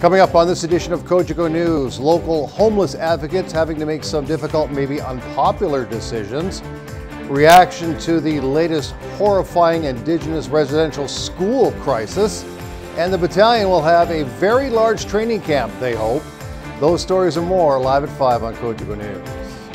Coming up on this edition of Cogeco News, local homeless advocates having to make some difficult, maybe unpopular decisions. Reaction to the latest horrifying Indigenous residential school crisis. And the battalion will have a very large training camp, they hope. Those stories and more live at 5 on Cogeco News.